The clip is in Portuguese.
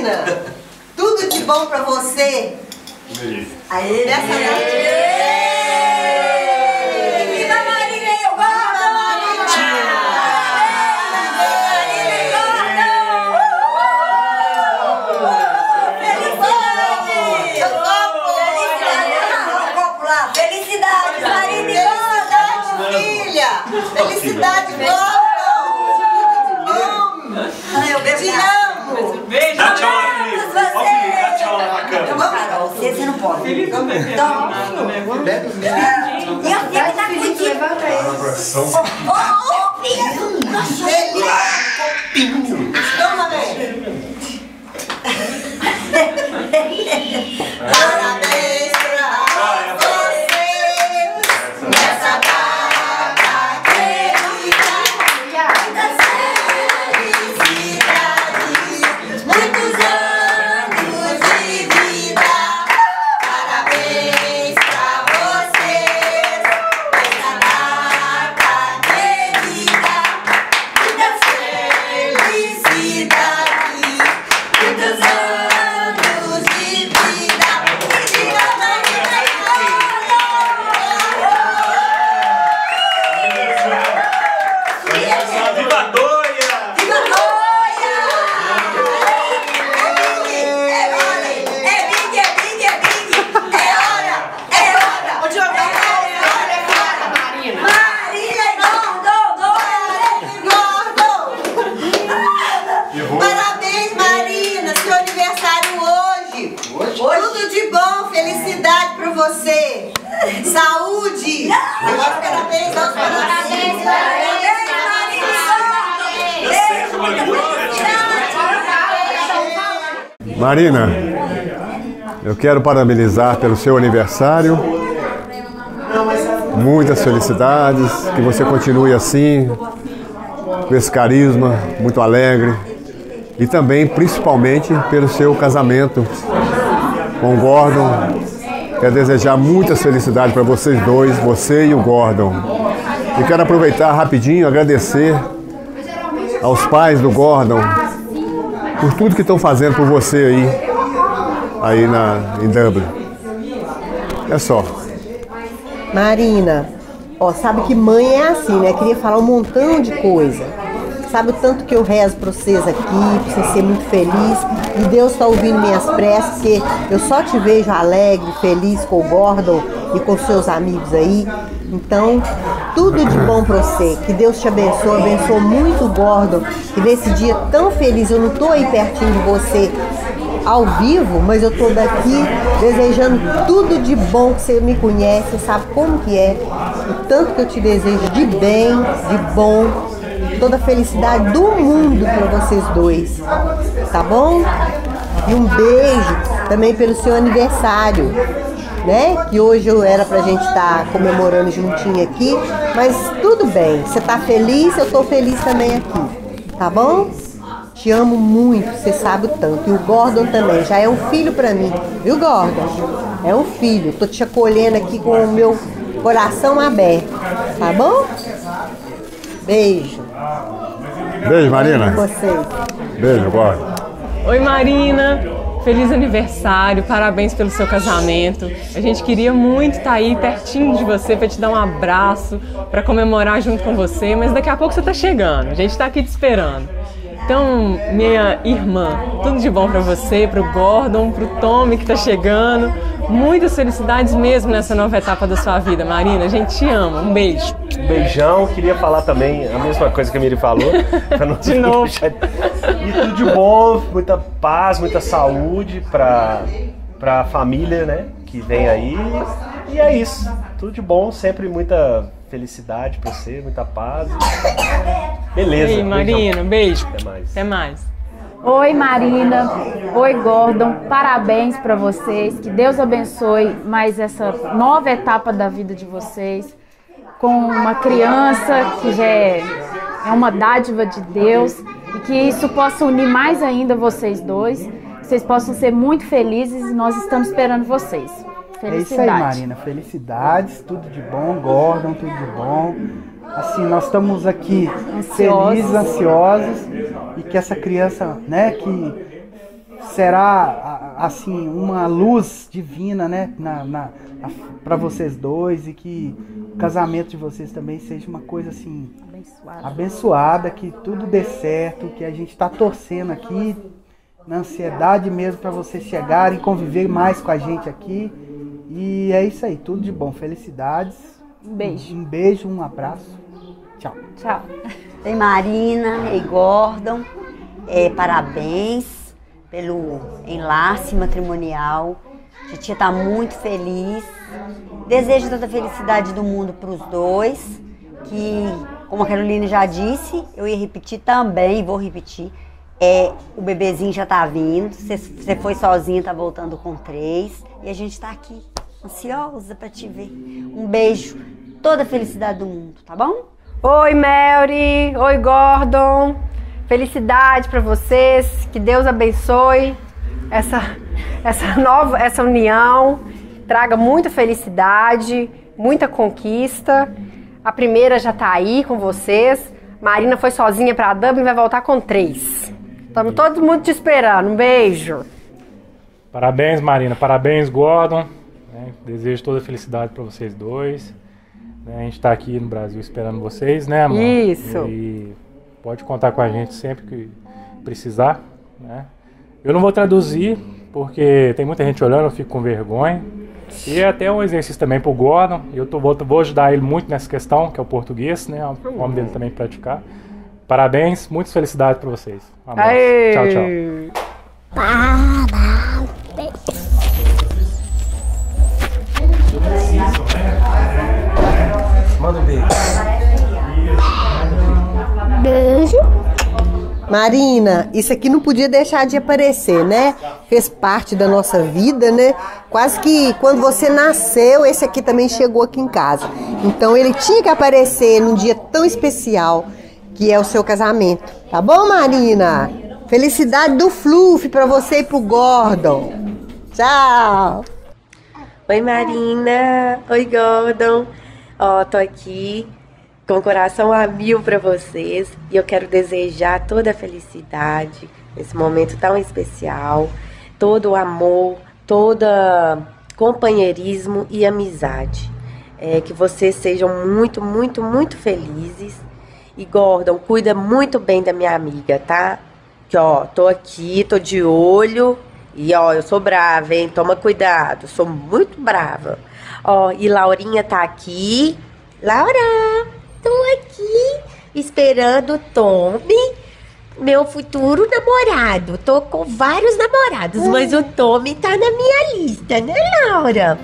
Marina! Tudo de bom para você. Aê! Nessa noite. Viva Marina e o Gordon! Marina e Gordon! Eu topo. Felicidade! Felicidade, e! Filha! Felicidade, Gordon! Tudo de bom! Ai, eu bebo Te na- amo! Dá tchau lá, Felipe. Ó, Felipe, dá tchau lá na câmera. Você, você não pode. Então, e a filha que tá contigo? Ô, ô, filha! Feliz! Toma, velho! Parabéns Gordon! Parabéns, Marina! Seu aniversário hoje! Tudo de bom, felicidade pra você! Saúde! Agora parabéns, aos parabéns! Parabéns, Marina e Gordon! Marina, eu quero parabenizar pelo seu aniversário. Muitas felicidades, que você continue assim, com esse carisma, muito alegre. E também, principalmente, pelo seu casamento com o Gordon. Quero desejar muitas felicidades para vocês dois, você e o Gordon. E quero aproveitar rapidinho, agradecer aos pais do Gordon por tudo que estão fazendo por você aí, aí na, em Dublin. É só. Marina, ó, sabe que mãe é assim, né? Queria falar um montão de coisa. Sabe o tanto que eu rezo pra vocês aqui, pra vocês serem muito felizes. E Deus tá ouvindo minhas preces, porque eu só te vejo alegre, feliz com o Gordon e com seus amigos aí. Então, tudo de bom pra você. Que Deus te abençoe, abençoe muito o Gordon. Que nesse dia tão feliz, eu não tô aí pertinho de você ao vivo, mas eu tô daqui desejando tudo de bom que você me conhece, sabe como que é. O tanto que eu te desejo de bem, de bom, toda a felicidade do mundo para vocês dois. Tá bom? E um beijo também pelo seu aniversário, né? Que hoje eu era pra gente estar comemorando juntinho aqui, mas tudo bem. Você tá feliz, eu tô feliz também aqui. Tá bom? Te amo muito, você sabe o tanto. E o Gordon também, já é um filho pra mim. Viu, Gordon? É um filho. Tô te acolhendo aqui com o meu coração aberto. Tá bom? Beijo. Beijo, Marina. Vocês. Beijo, Gordon. Oi Marina, feliz aniversário, parabéns pelo seu casamento. A gente queria muito estar aí pertinho de você para te dar um abraço, para comemorar junto com você, mas daqui a pouco você está chegando. A gente está aqui te esperando. Então, minha irmã, tudo de bom para você, para o Gordon, para o Tommy que está chegando. Muitas felicidades mesmo nessa nova etapa da sua vida, Marina. A gente te ama. Um beijo. Beijão, queria falar também a mesma coisa que a Miri falou. De novo. E tudo de bom, muita paz, muita saúde pra, pra família, né? Que vem aí. E é isso. Tudo de bom, sempre muita felicidade pra você, muita paz. Beleza. E aí, Marina, um beijo. Até mais. Até mais. Oi Marina, oi Gordon, parabéns para vocês, que Deus abençoe mais essa nova etapa da vida de vocês, com uma criança que já é, é uma dádiva de Deus e que isso possa unir mais ainda vocês dois, que vocês possam ser muito felizes e nós estamos esperando vocês. É isso aí, Felicidade. Marina. Felicidades, tudo de bom. Gordon, tudo de bom. Assim, nós estamos aqui Ansiosos. felizes, ansiosos e que essa criança, né, que será assim uma luz divina, né, na, na, para vocês dois e que o casamento de vocês também seja uma coisa assim Abençoado. abençoada, que tudo dê certo, que a gente está torcendo aqui na ansiedade mesmo para vocês chegarem, conviver mais com a gente aqui. E é isso aí, tudo de bom, felicidades. Um beijo. Um beijo, um abraço. Tchau. Tchau. Oi Marina, ei Gordon, é, parabéns pelo enlace matrimonial. A tia está muito feliz. Desejo toda a felicidade do mundo para os dois. Que, como a Carolina já disse, eu ia repetir também, vou repetir. É, o bebezinho já tá vindo. Você- Você foi sozinha, tá voltando com três. E a gente tá aqui, ansiosa para te ver. Um beijo, toda a felicidade do mundo, tá bom? Oi, Mary. Oi, Gordon. Felicidade para vocês. Que Deus abençoe essa, essa nova, essa união. Traga muita felicidade, muita conquista. A primeira já tá aí com vocês. Marina foi sozinha para Dublin e vai voltar com três. Estamos todo mundo te esperando. Um beijo. Parabéns, Marina. Parabéns, Gordon. né? Desejo toda felicidade para vocês dois. Né? A gente está aqui no Brasil esperando vocês, né, amor? Isso. E pode contar com a gente sempre que precisar. Né? Eu não vou traduzir, porque tem muita gente olhando, eu fico com vergonha. E é até um exercício também para o Gordon. Eu tô, vou, vou ajudar ele muito nessa questão, que é o português, né? O nome dele também praticar. Parabéns, muitas felicidades para vocês. Um abraço. Aê! Tchau, tchau. Manda um beijo. Marina, isso aqui não podia deixar de aparecer, né? Fez parte da nossa vida, né? Quase que quando você nasceu, esse aqui também chegou aqui em casa. Então ele tinha que aparecer num dia tão especial que é o seu casamento. Tá bom, Marina? Felicidade do Fluff pra você e pro Gordon. Tchau! Oi Marina, oi Gordon. Ó, tô aqui com o coração a mil para vocês e eu quero desejar toda a felicidade nesse momento tão especial, todo o amor, toda companheirismo e amizade. É, que vocês sejam muito, muito, muito felizes. E Gordon, cuida muito bem da minha amiga, tá? Que ó, tô aqui, tô de olho. E ó, eu sou brava, hein? Toma cuidado, sou muito brava. Ó, e Laurinha tá aqui. Laura, tô aqui esperando o Tommy, meu futuro namorado. Tô com vários namorados, mas o Tommy tá na minha lista, né, Laura?